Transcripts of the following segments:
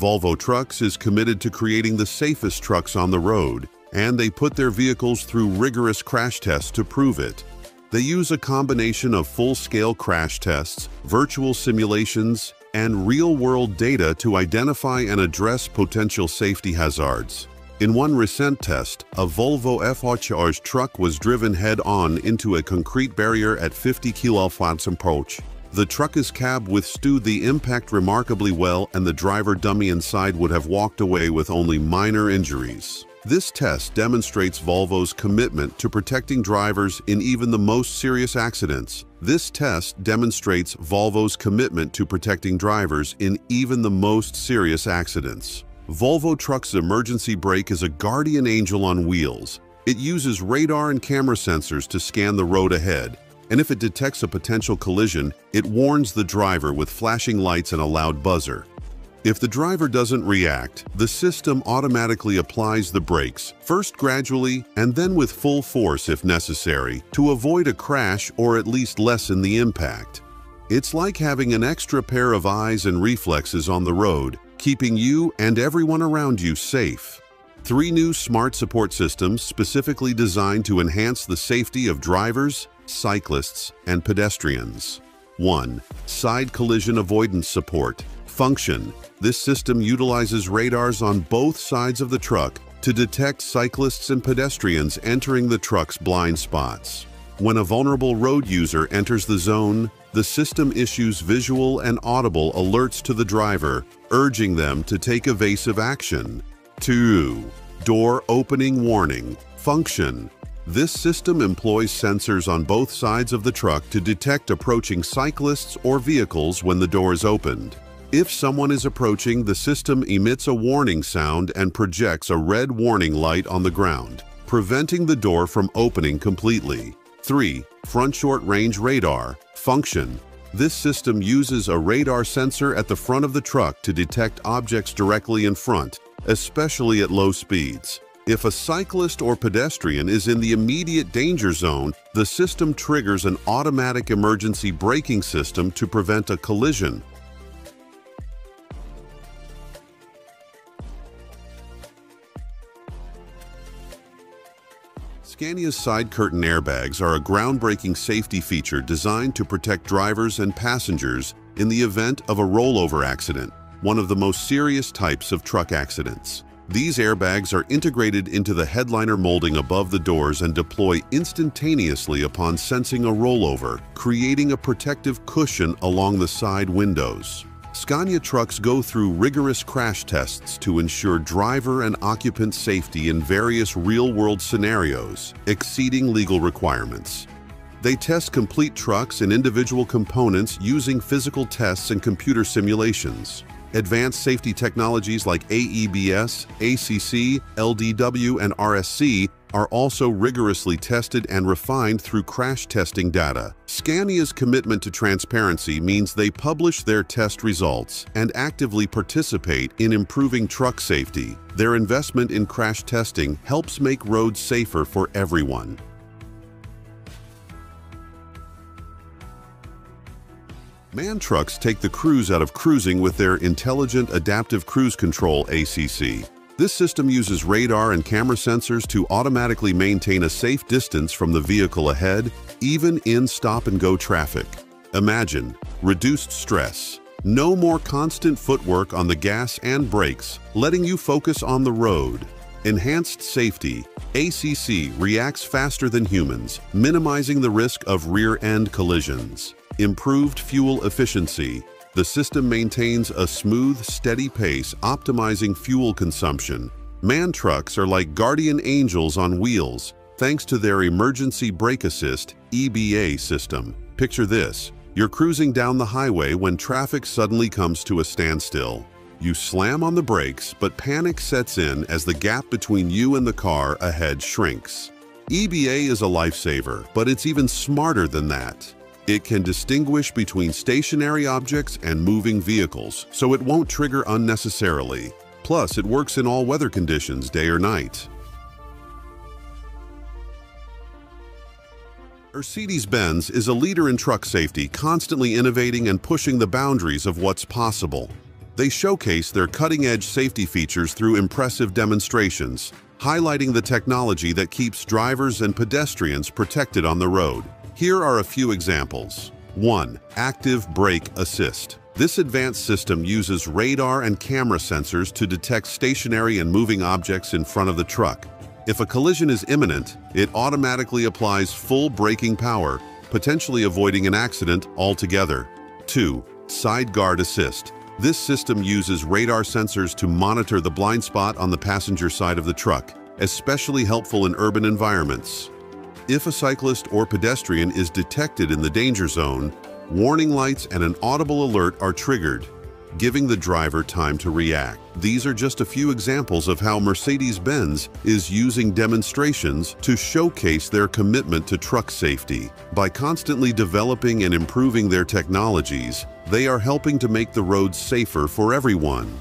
Volvo Trucks is committed to creating the safest trucks on the road, and they put their vehicles through rigorous crash tests to prove it. They use a combination of full-scale crash tests, virtual simulations, and real-world data to identify and address potential safety hazards. In one recent test, a Volvo FH truck was driven head-on into a concrete barrier at 50 km approach. The truck's cab withstood the impact remarkably well and the driver dummy inside would have walked away with only minor injuries. This test demonstrates Volvo's commitment to protecting drivers in even the most serious accidents. This test demonstrates Volvo's commitment to protecting drivers in even the most serious accidents. Volvo Trucks emergency brake is a guardian angel on wheels. It uses radar and camera sensors to scan the road ahead, and if it detects a potential collision, it warns the driver with flashing lights and a loud buzzer. If the driver doesn't react, the system automatically applies the brakes, first gradually and then with full force if necessary, to avoid a crash or at least lessen the impact. It's like having an extra pair of eyes and reflexes on the road, keeping you and everyone around you safe. Three new smart support systems specifically designed to enhance the safety of drivers, cyclists, and pedestrians. 1. Side collision avoidance support. Function. This system utilizes radars on both sides of the truck to detect cyclists and pedestrians entering the truck's blind spots. When a vulnerable road user enters the zone, the system issues visual and audible alerts to the driver, urging them to take evasive action. 2. Door opening warning. Function. This system employs sensors on both sides of the truck to detect approaching cyclists or vehicles when the door is opened. If someone is approaching, the system emits a warning sound and projects a red warning light on the ground, preventing the door from opening completely. 3. Front Short Range Radar Function This system uses a radar sensor at the front of the truck to detect objects directly in front, especially at low speeds. If a cyclist or pedestrian is in the immediate danger zone, the system triggers an automatic emergency braking system to prevent a collision. Scania's side curtain airbags are a groundbreaking safety feature designed to protect drivers and passengers in the event of a rollover accident, one of the most serious types of truck accidents. These airbags are integrated into the headliner molding above the doors and deploy instantaneously upon sensing a rollover, creating a protective cushion along the side windows. Scania trucks go through rigorous crash tests to ensure driver and occupant safety in various real-world scenarios, exceeding legal requirements. They test complete trucks and individual components using physical tests and computer simulations. Advanced safety technologies like AEBS, ACC, LDW, and RSC are also rigorously tested and refined through crash testing data. Scania's commitment to transparency means they publish their test results and actively participate in improving truck safety. Their investment in crash testing helps make roads safer for everyone. MAN trucks take the cruise out of cruising with their Intelligent Adaptive Cruise Control ACC. This system uses radar and camera sensors to automatically maintain a safe distance from the vehicle ahead, even in stop-and-go traffic. Imagine reduced stress, no more constant footwork on the gas and brakes, letting you focus on the road. Enhanced safety, ACC reacts faster than humans, minimizing the risk of rear-end collisions. Improved fuel efficiency. The system maintains a smooth, steady pace, optimizing fuel consumption. MAN trucks are like guardian angels on wheels, thanks to their Emergency Brake Assist EBA system. Picture this. You're cruising down the highway when traffic suddenly comes to a standstill. You slam on the brakes, but panic sets in as the gap between you and the car ahead shrinks. EBA is a lifesaver, but it's even smarter than that. It can distinguish between stationary objects and moving vehicles, so it won't trigger unnecessarily. Plus, it works in all weather conditions, day or night. Mercedes-Benz is a leader in truck safety, constantly innovating and pushing the boundaries of what's possible. They showcase their cutting-edge safety features through impressive demonstrations, highlighting the technology that keeps drivers and pedestrians protected on the road. Here are a few examples. 1. Active Brake Assist. This advanced system uses radar and camera sensors to detect stationary and moving objects in front of the truck. If a collision is imminent, it automatically applies full braking power, potentially avoiding an accident altogether. 2. Side Guard Assist. This system uses radar sensors to monitor the blind spot on the passenger side of the truck, especially helpful in urban environments. If a cyclist or pedestrian is detected in the danger zone, warning lights and an audible alert are triggered, giving the driver time to react. These are just a few examples of how Mercedes-Benz is using demonstrations to showcase their commitment to truck safety. By constantly developing and improving their technologies, they are helping to make the roads safer for everyone.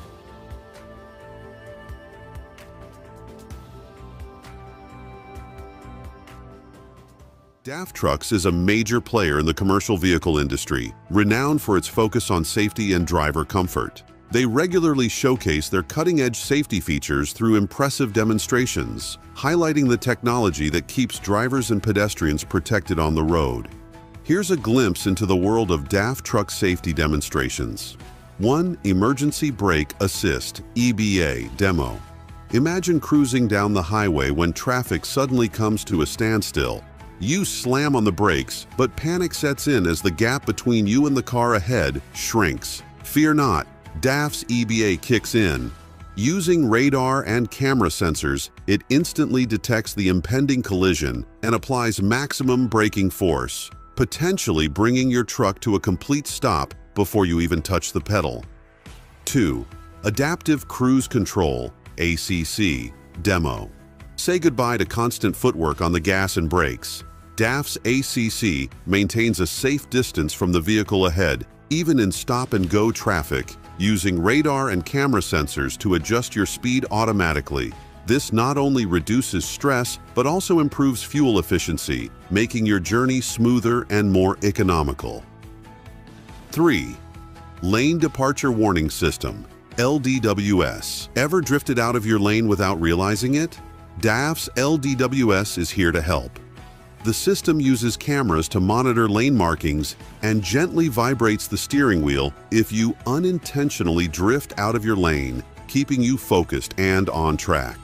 DAF Trucks is a major player in the commercial vehicle industry, renowned for its focus on safety and driver comfort. They regularly showcase their cutting-edge safety features through impressive demonstrations, highlighting the technology that keeps drivers and pedestrians protected on the road. Here's a glimpse into the world of DAF truck safety demonstrations. 1. Emergency Brake Assist EBA Demo Imagine cruising down the highway when traffic suddenly comes to a standstill you slam on the brakes, but panic sets in as the gap between you and the car ahead shrinks. Fear not, DAF's EBA kicks in. Using radar and camera sensors, it instantly detects the impending collision and applies maximum braking force, potentially bringing your truck to a complete stop before you even touch the pedal. 2. Adaptive Cruise Control ACC Demo Say goodbye to constant footwork on the gas and brakes. DAF's ACC maintains a safe distance from the vehicle ahead, even in stop-and-go traffic, using radar and camera sensors to adjust your speed automatically. This not only reduces stress, but also improves fuel efficiency, making your journey smoother and more economical. 3. Lane Departure Warning System LDWS. Ever drifted out of your lane without realizing it? DAF's LDWS is here to help. The system uses cameras to monitor lane markings and gently vibrates the steering wheel if you unintentionally drift out of your lane, keeping you focused and on track.